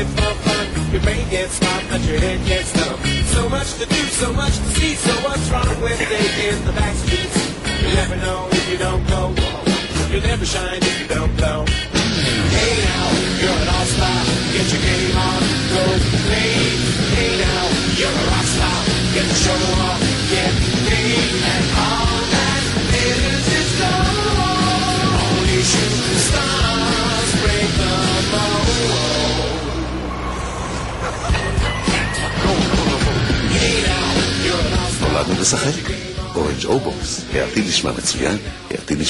it for fun. Your brain gets smart, but your head gets dumb. So much to do, so much to see. So what's wrong with taking the back streets? You never know if you don't go. You'll never shine if you don't blow. Hey now, you're an all-star. Get your game on, go play. Hey now, you're a rock star. Get the show on, get paid, and all that glitters is gold. Only shooting stars break the mold. נולדנו לשחק? אורנג' אובוקס, העתיד נשמע מצוין, העתיד נשמע...